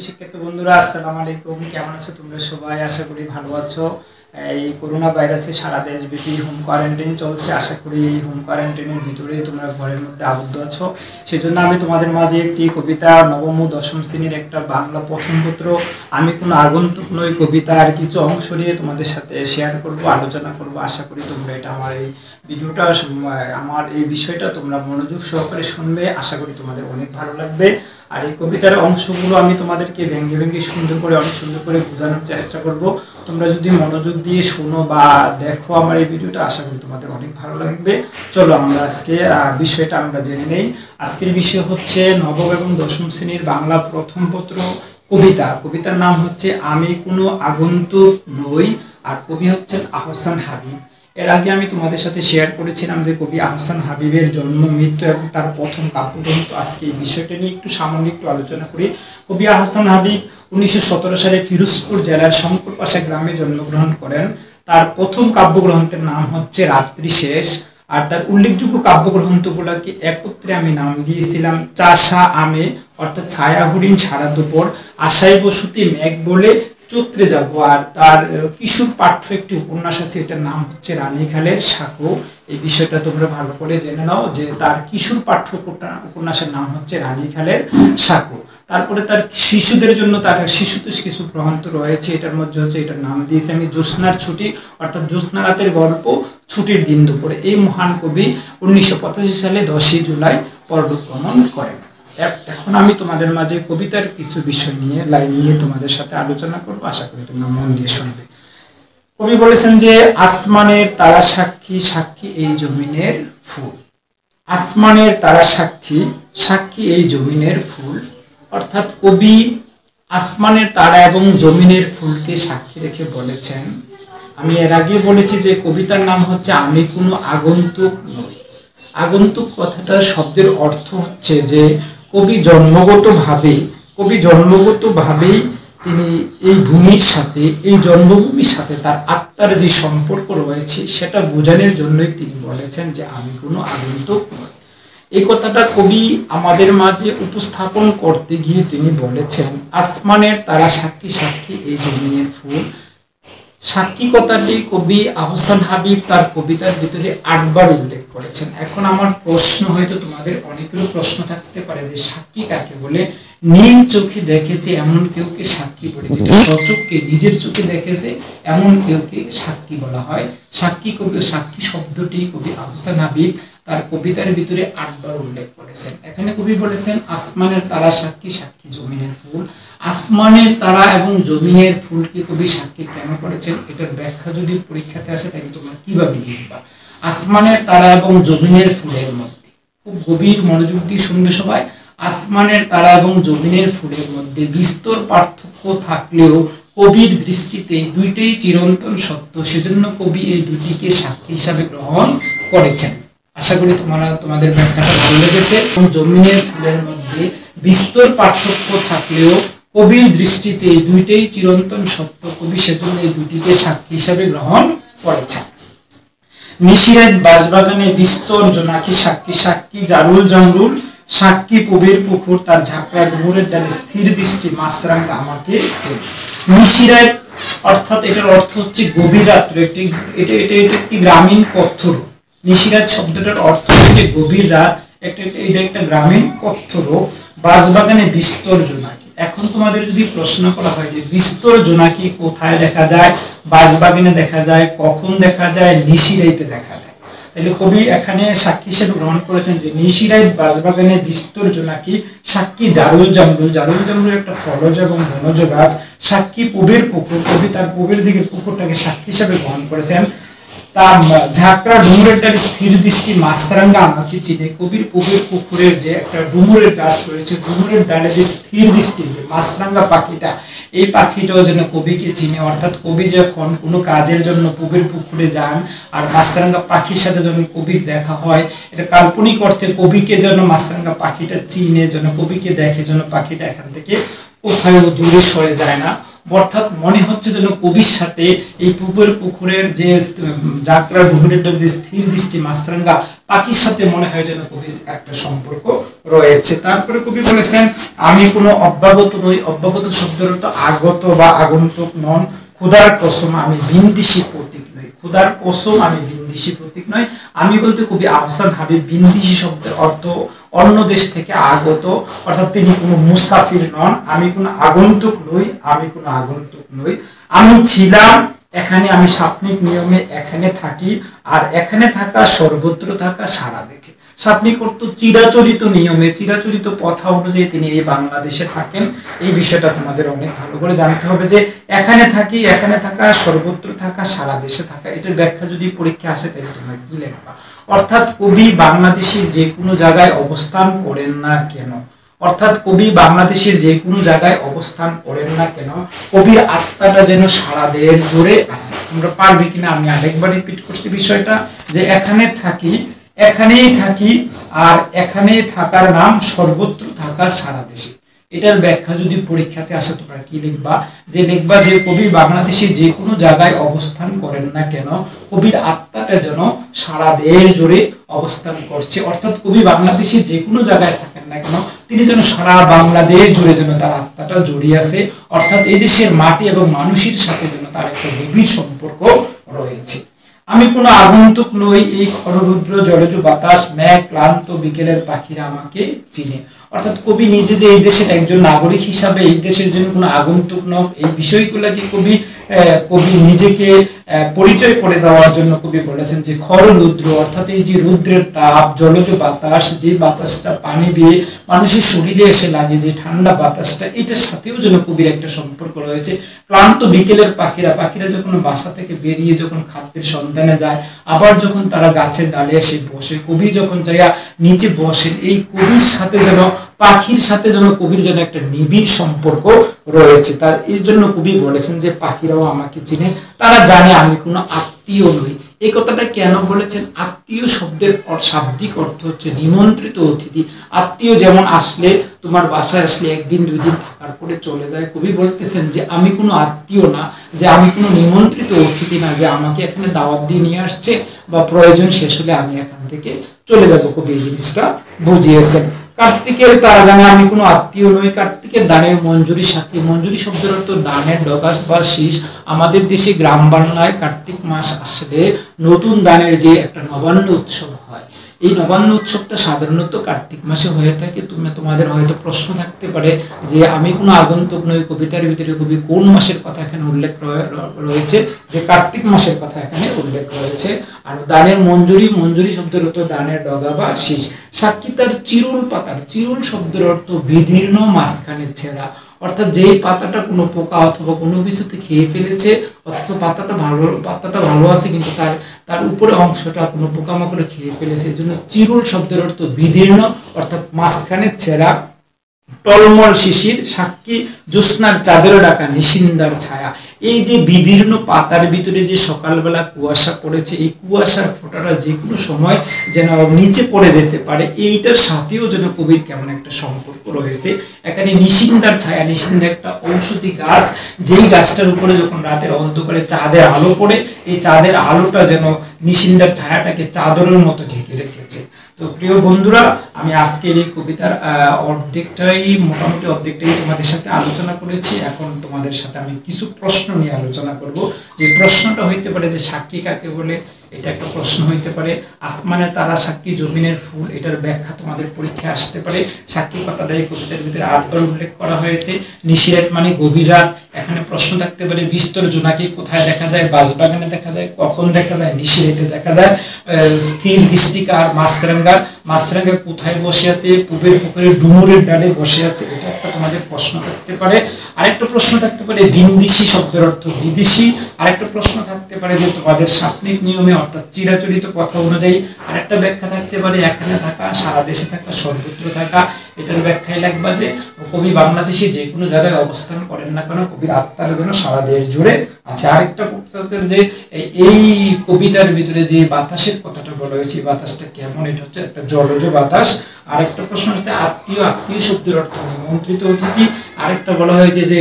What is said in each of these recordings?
শিক্ষিত বন্ধুরা আসসালামু আলাইকুম। কেমন আছো তোমরা সবাই? আশা করি ভালো আছো। এই করোনা ভাইরাসে সারা দেশব্যাপী হোম কোয়ারেন্টাইন চলছে। আশা করি এই হোম কোয়ারেন্টাইনের ভিতরে তোমরা ঘরের মধ্যে আবদ্ধ আছো। সেজন্য আমি তোমাদের মাঝে একটি কবিতা, নবম ও দশম শ্রেণির একটা বাংলা প্রথম পত্র, আমি কোনো আগন্তুক নই কবিতার কিছু অংশ নিয়ে তোমাদের সাথে শেয়ার করব, আলোচনা করব। আশা করি তোমরা এটা আমার এই ভিডিওটা, আমার এই বিষয়টা তোমরা মনোযোগ সহকারে শুনবে। আশা করি তোমাদের অনেক ভালো লাগবে। আর এই কবিতার অংশগুলো আমি তোমাদেরকে ভেঙ্গে ভেঙ্গে সুন্দর করে, অনেক সুন্দর করে বোঝানোর চেষ্টা করব। তোমরা যদি মনোযোগ দিয়ে শোনো বা দেখো আমার এই ভিডিওটা, আশা করি তোমাদের অনেক ভালো লাগবে। চলো আমরা আজকে বিষয়টা আমরা জেনে নেই। আজকের বিষয় হচ্ছে নবম এবং দশম শ্রেণির বাংলা প্রথম পত্র কবিতা। কবিতার নাম হচ্ছে, আমি কোনো আগন্তুক নই। আর কবি হচ্ছেন আহসান হাবিব। এর আগে আমি তোমাদের সাথে শেয়ার করেছিলাম যে কবি আহসান হাবিবের জন্ম, মৃত্যু এবং তার প্রথম কাব্যগ্রন্থ। আজকে এই বিষয়টা নিয়ে একটু সামান্য একটু আলোচনা করি। কবি আহসান হাবিব উনিশশো সতেরো সালে ফিরোজপুর জেলার শঙ্করপাশা গ্রামে জন্মগ্রহণ করেন। তার প্রথম কাব্যগ্রন্থের নাম হচ্ছে রাত্রি শেষ। আর তার উল্লেখযোগ্য কাব্যগ্রন্থগুলোকে একত্রে আমি নাম দিয়েছিলাম চাষা আমে অর্থাৎ ছায়া হরিণ সারা দুপুর আশাই বসতি মেঘ বলে চত্রে যাব। আর তার কিশোর পাঠ্য একটি উপন্যাস আছে, এটার নাম হচ্ছে রানীখালের সাঁকো। এই বিষয়টা তোমরা ভালো করে জেনে নাও যে তার কিশোর পাঠ্য উপন্যাসের নাম হচ্ছে রানীখালের সাঁকো। তারপরে তার শিশুদের জন্য তার শিশুতে কিছু গ্রন্থ রয়েছে, এটার মধ্যে হচ্ছে এটার নাম দিয়েছে আমি, জ্যোৎস্নার ছুটি। অর্থাৎ জ্যোৎস্না রাতের গল্প ছুটির দিন দুপুরে। এই মহান কবি উনিশশো পঁচাশি সালে দশই জুলাই পরলোকগমন করেন। এখন আমি তোমাদের মাঝে কবিতার কিছু বিষয় নিয়ে লাইন নিয়ে তোমাদের সাথে আলোচনা করব। আশা করি তোমরা মন দিয়ে শুনবে। কবি বলেছেন যে, আসমানের তারা সাক্ষী সাক্ষী এই জমিনের ফুল। আসমানের তারা সাক্ষী সাক্ষী এই জমিনের ফুল। অর্থাৎ কবি আসমানের তারা এবং জমিনের ফুলকে সাক্ষী রেখে বলেছেন। আমি এর আগে বলেছি যে, কবিতার নাম হচ্ছে, আমি কোনো আগন্তুক নই। আগন্তুক কথাটার শব্দের অর্থ হচ্ছে যে কবি জন্মগতভাবে, কবি জন্মগতভাবেই তিনি এই ভূমির সাথে, এই জন্মভূমির সাথে তার আত্মার যে সম্পর্ক রয়েছে, সেটা বোঝানোর জন্যই তিনি বলেছেন যে, আমি কোনো আগন্তুক নই। এই কথাটা কবি আমাদের মাঝে উপস্থাপন করতে গিয়ে তিনি বলেছেন, আসমানের তারা সাক্ষী সাক্ষী এই জমিনের ফুল সাক্ষী কথাটি কবি আহসান হাবিব তার কবিতার ভিতরে আটবার উল্লেখ করেছেন। এখন আমার প্রশ্ন হয়তো তোমাদের অনেকেরও প্রশ্ন থাকতে পারে যে সাক্ষী কাকে বলে? নীল চোখে দেখেছে এমন কেউকে সাক্ষী বলে যেটা। সচককে নিজের চোখে দেখেছে এমন কেউকে সাক্ষী বলা হয়। সাক্ষী কবি সাক্ষী শব্দটি কবি আহসান হাবিব তার কবিতার ভিতরে আটবার উল্লেখ করেছেন। এখানে কবি বলেছেন, আসমানের তারা সাক্ষী সাক্ষী জমিনের ফুল। আসমানের তারা এবং জমিনের ফুলকে কবি সাক্ষী কেন করেছেন? এটার ব্যাখ্যা যদি পরীক্ষাতে আসে, তাহলে তোমরা কীভাবে লিখবা? আসমানের তারা এবং জমিনের ফুলের মধ্যে। খুব গভীর মনোযোগ দিয়ে শুনবে সবাই। আসমানের তারা এবং জমিনের ফুলের মধ্যে বিস্তর পার্থক্য থাকলেও কবির দৃষ্টিতে দুইটাই চিরন্তন সত্য। সেজন্য কবি এই দুটিকে সাক্ষী হিসাবে গ্রহণ করেছেন। আশা করি তোমরা, তোমাদের ব্যাখ্যাটা ভালো লেগেছে। এবং জমিনের ফুলের মধ্যে বিস্তর পার্থক্য থাকলেও কবির দৃষ্টিতে দুইটাই চিরন্তন সত্য। কবি সেজন্য এই দুটিকে সাক্ষী হিসাবে গ্রহণ করেছেন। নিশিরাত বাসবাগানে বিস্তর জোনাকি সাক্ষী সাক্ষী জারুল জামরুল সাক্ষী কবির পুকুর, তার ঝাঁকড়া ডুমুরের ডালে স্থির দৃষ্টি মাছরাঙ্গা আমাকে অর্থাৎ এটার অর্থ হচ্ছে গভীর রাত্র। একটি এটা এটা এটা একটি গ্রামীণ কথ্যরূপ নিশিরাত শব্দটার অর্থ হচ্ছে গভীর রাত। একটা, এটা একটা গ্রামীণ কথ্যরূপ বাসবাগানে বিস্তর জোনাকি। এখন তোমাদের যদি প্রশ্ন করা হয় যে বিস্তর জোনাকি কোথায় দেখা যায় বাসবাগানে দেখা যায়, কখন দেখা যায়, নিশিরাইতে দেখা যায়? তাহলে কবি এখানে সাক্ষী হিসেবে গ্রহণ করেছেন যে নিশিরাইত বাসবাগানে বিস্তর জোনাকি, সাক্ষী জারুল জামরুল। জারুল জামরুল একটা ফলজ এবং বনজ গাছ, সাক্ষী পুবের পুকুর। কবি তার পুবের দিকে পুকুরটাকে সাক্ষী হিসেবে গ্রহণ করেছেন। তার ঝাঁকড়া ডুমুরের ডালে স্থির দৃষ্টি মাছরাঙ্গা আমাকে চিনে। কবির পুকুর পুকুরের যে একটা ডুমুরের গাছ রয়েছে, ডুমুরের ডালে যে স্থির দৃষ্টি যে মাছরাঙ্গা পাখিটা এই পাখিটাও যেন কবিকে চিনে, অর্থাৎ কবি যখন কোনো কাজের জন্য কবির পুকুরে যান আর মাছরাঙ্গা পাখির সাথে যখন কবির দেখা হয়, এটা কাল্পনিক অর্থে কবিকে যেন মাছরাঙ্গা পাখিটা চিনে, যেন কবিকে দেখে, যেন পাখিটা এখান থেকে কোথাও দূরে সরে যায় না। অর্থাৎ মনে হচ্ছে যেন কবির সাথে এই পুকুর পুকুরের যে, যাত্রার গভীরের যে স্থির দৃষ্টি, মাছরাঙ্গা, পাখির সাথে মনে হয় যেন কবির একটা সম্পর্ক রয়েছে। তারপরে কবি বলেছেন, আমি কোনো অব্যাগত নই অব্যাগত শব্দের অর্থ আগত বা আগন্তুক নন। ক্ষুদার কসম আমি বিন্দিসি প্রতীক নই। ক্ষুদার কসম আমি বিন্দিসি প্রতীক নয় আমি বলতে কবি আহসান হাবিব, বিন্দিসি শব্দের অর্থ অন্য দেশ থেকে আগত, অর্থাৎ তিনি কোনো মুসাফির নন, আমি কোনো আগন্তুক নই, আমি কোনো আগন্তুক নই। আমি ছিলাম, এখানে আমি সাপ্নিক নিয়মে এখানে থাকি, আর এখানে থাকা সর্বত্র থাকা সারা দেখে সাপ্নিক চিরাচরিত নিয়মে, চিরাচরিত কথা অনুযায়ী তিনি এই বাংলাদেশে থাকেন। এই বিষয়টা তোমাদের অনেক ভালো করে জানতে হবে যে এখানে থাকি, এখানে থাকা, সর্বত্র থাকা, সারা দেশে থাকা, এটার ব্যাখ্যা যদি পরীক্ষা আসে তাহলে তোমরা কি লিখবা? অর্থাৎ কবি বাংলাদেশের যে কোনো জায়গায় অবস্থান করেন না কেন? অর্থাৎ কবি বাংলাদেশের যে কোনো জায়গায় অবস্থান করেন না কেন? কবির আত্মাটা যেন সারা দেশ জুড়ে আছে তোমরা পারবে কিনা আমি আরেকবার রিপিট করছি বিষয়টা, যে এখানে থাকি এখানেই থাকি আর এখানে থাকার নাম সর্বত্র থাকা সারা দেশে। এটার ব্যাখ্যা যদি পরীক্ষাতে আসে, তোমরা কি লিখবা? যে লিখবা যে কবি বাংলাদেশে যে কোনো জায়গায় অবস্থান করেন না কেন, কবির আত্মাটা যেন সারা দেশ জুড়ে অবস্থান করছে। অর্থাৎ কবি বাংলাদেশে যে কোনো জায়গায় থাকেন না কেন, তিনি যেন সারা বাংলাদেশ জুড়ে যেন তার আত্মাটা জড়িয়ে আছে। অর্থাৎ এই দেশের মাটি এবং মানুষের সাথে যেন তার একটা গভীর সম্পর্ক রয়েছে। আমি কোনো আগন্তুক নই এই খররুদ্র জলজ বাতাস মেঘ ক্লান্ত বিকেলের পাখিরা আমাকে চিনে। অর্থাৎ কবি নিজে যে এই দেশের একজন নাগরিক হিসাবে এই দেশের জন্য কোনো আগন্তুক নক, এই বিষয়গুলোকে কবি কবি নিজেকে পরিচয় করে দেওয়ার জন্য কবি বলেছেন যে খর রুদ্র অর্থাৎ এই যে রুদ্রের তাপ, জলজ বাতাস, যে বাতাসটা পানি দিয়ে মানুষের শরীরে এসে লাগে, যে ঠান্ডা বাতাসটা, এটার সাথেও যেন কবির একটা সম্পর্ক রয়েছে। ক্লান্ত বিকেলের পাখিরা পাখিরা যখন বাসা থেকে বেরিয়ে যখন খাদ্যের সন্ধানে যায়, আবার যখন তারা গাছের ডালে এসে বসে, কবি যখন যাইয়া নিচে বসেন, এই কবির সাথে যেন পাখির সাথে যেন কবির যেন একটা নিবিড় সম্পর্ক রয়েছে। তার এই জন্য কবি বলেছেন যে, পাখিরাও আমাকে চিনে, তারা জানে আমি কোনো আত্মীয় নই। এই কথাটা কেন বলেছেন? আত্মীয় শব্দের শাব্দিক অর্থ হচ্ছে নিমন্ত্রিত অতিথি। আত্মীয় যেমন আসলে তোমার বাসায় আসলে একদিন, দুই দিন থাকার পরে চলে যায়। কবি বলতেছেন যে, আমি কোনো আত্মীয় না, যে আমি কোনো নিমন্ত্রিত অতিথি না, যে আমাকে এখানে দাওয়াত দিয়ে নিয়ে আসছে বা প্রয়োজন শেষ হলে আমি এখান থেকে চলে যাব। কবি এই জিনিসটা বুঝিয়েছেন। কার্তিকের তারা জানে, আমি কোনো আত্মীয় নই। কার্তিকের দানের মঞ্জুরি সাক্ষী। মঞ্জুরি শব্দের অর্থ দানের ডগাস বা শীষ। আমাদের দেশে গ্রাম বাংলায় কার্তিক মাস আসলে নতুন দানের যে একটা নবান্ন উৎসব হয়। এই নবান্ন উৎসবটা সাধারণত কার্তিক মাসে হয়ে থাকে। তুমি তোমাদের হয়তো প্রশ্ন থাকতে পারে যে আমি কোনো আগন্তুক নই, কবিতার ভিতরে কবি কোন মাসের কথা এখানে উল্লেখ রয়েছে? যে কার্তিক মাসের কথা এখানে উল্লেখ রয়েছে। আর দানের মঞ্জুরি মঞ্জুরি শব্দের অর্থ দানের ডগা বা শীষ। সাক্ষী তার চিরুল পাতার, চিরুল শব্দের অর্থ বিদীর্ণ মাঝখানে ছেঁড়া। অর্থাৎ যেই পাতাটা কোনো পোকা অথবা কোনো কিছুতে খেয়ে ফেলেছে, অথচ পাতাটা ভালো পাতাটা ভালো আছে কিন্তু তার তার উপরে অংশটা কোনো পোকামাকড়ে খেয়ে ফেলেছে। এই জন্য চিরুল শব্দের অর্থ বিদীর্ণ, অর্থাৎ মাঝখানে ছেঁড়া, টলমল শিশির, সাক্ষী জ্যোৎস্নার চাদরে ডাকা নিশিন্দার ছায়া। এই যে বিদীর্ণ পাতার ভিতরে যে সকালবেলা কুয়াশা পড়েছে, এই কুয়াশার ফোটাটা যে কোনো সময় যেন নিচে পড়ে যেতে পারে, এইটার সাথেও যেন কবির কেমন একটা সম্পর্ক রয়েছে। এখানে নিশিন্দার ছায়া, নিশিন্দা একটা ঔষধি গাছ, যেই গাছটার উপরে যখন রাতের অন্ধকারে চাঁদের আলো পড়ে, এই চাঁদের আলোটা যেন নিশিন্দার ছায়াটাকে চাদরের মতো ঢেকে রেখেছে। তো প্রিয় বন্ধুরা, আমি আজকের এই কবিতার অর্ধেকটাই, মোটামুটি অর্ধেকটাই তোমাদের সাথে আলোচনা করেছি। এখন তোমাদের সাথে আমি কিছু প্রশ্ন নিয়ে আলোচনা করব। যে প্রশ্নটা হইতে পারে যে সাক্ষী কাকে বলে, এটা একটা প্রশ্ন হইতে পারে। আসমানের তারা সাক্ষী, জমিনের ফুল, এটার ব্যাখ্যা তোমাদের পরীক্ষায় আসতে পারে। সাক্ষী কথাটা এই কবিতার ভিতরে আটবার উল্লেখ করা হয়েছে, নিশিরাত মানে গভীর রাত। এখানে প্রশ্ন থাকতে পারে, বিস্তর জোনাকি কোথায় দেখা যায়, বাসবাগানে দেখা যায়, কখন দেখা যায় নিশিরাতে দেখা যায় স্থির দৃষ্টিকার মাছরাঙ্গার, মাছরাঙ্গা কোথায় বসে আছে, পুবের পুকুরের ডুমুরের ডালে বসে আছে, এটা একটা তোমাদের প্রশ্ন থাকতে পারে। আরেকটা প্রশ্ন থাকতে পারে বিন্দিসি শব্দের অর্থ বিদেশি। আরেকটা প্রশ্ন থাকতে পারে যে তোমাদের সাপ্নিক নিয়মে, অর্থাৎ চিরাচরিত কথা অনুযায়ী আরেকটা ব্যাখ্যা থাকতে পারে, এখানে থাকা, সারা দেশে থাকা, সর্বত্র থাকা। এটার ব্যাখ্যায় লাগবা যে কবি বাংলাদেশে যে কোনো জায়গায় অবস্থান করেন না কেন, কবির আত্মার জন্য সারা দেশ জুড়ে আছে। আরেকটা যে এই কবিতার ভিতরে যে বাতাসের কথাটা বলা হয়েছে বাতাসটা কেমন? এটা হচ্ছে একটা জলজ বাতাস। আরেকটা প্রশ্ন হচ্ছে আত্মীয় আত্মীয় শব্দের অর্থ নিমন্ত্রিত অতিথি। আরেকটা বলা হয়েছে যে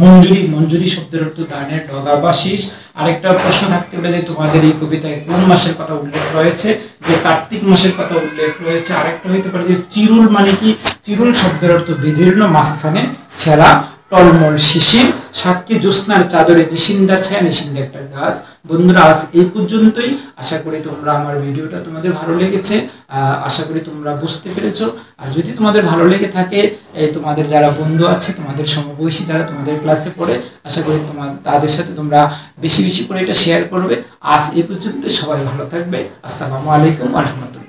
মঞ্জুরি মঞ্জুরি শব্দের অর্থ দানের ডগা বা শীষ, আরেকটা প্রশ্ন থাকতে পারে যে তোমাদের এই কবিতায় কোন মাসের কথা উল্লেখ রয়েছে? যে কার্তিক মাসের কথা উল্লেখ রয়েছে, আরেকটা হইতে পারে যে চিরুল মানে কি? চিরুল শব্দের অর্থ বিদীর্ণ মাঝখানে ছেঁড়া টলমল শিশির সাক্ষী জ্যোৎস্নার চাদরে নিশিন্দার ছায়া নিশিন্দা একটা গাছ। বন্ধুরা, আজ এই পর্যন্তই। আশা করি তোমরা আমার ভিডিওটা তোমাদের ভালো লেগেছে। আশা করি তোমরা বুঝতে পেরেছ। আর যদি তোমাদের ভালো লেগে থাকে তোমাদের যারা বন্ধু আছে, তোমাদের সমবয়সী যারা তোমাদের ক্লাসে পড়ে, আশা করি তোমার তাদের সাথে তোমরা বেশি বেশি করে এটা শেয়ার করবে। আজ এই পর্যন্ত সবাই ভালো থাকবে। আসসালামু আলাইকুম আহমতুল্লাহ